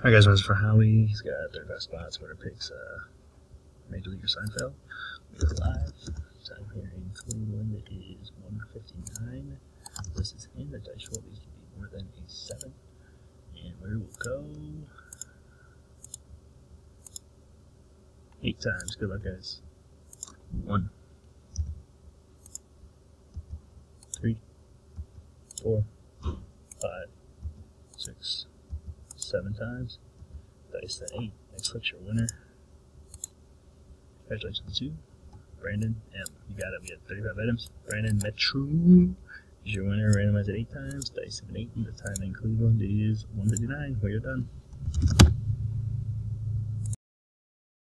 Alright guys, this is for Howie. He's got their best spots where it picks uh, Major League Seinfeld. We're live. Time here in Cleveland is 159. This is in the dice roll. These can be more than a 7. And we will go 8 times. Good luck guys. 1 3 4 5 6 seven times. Dice that eight. Next your winner. Congratulations to Brandon M. You got it. We had 35 items. Brandon Metro is your winner. Randomized it eight times. Dice an eight. The time in Cleveland is 159. We are done.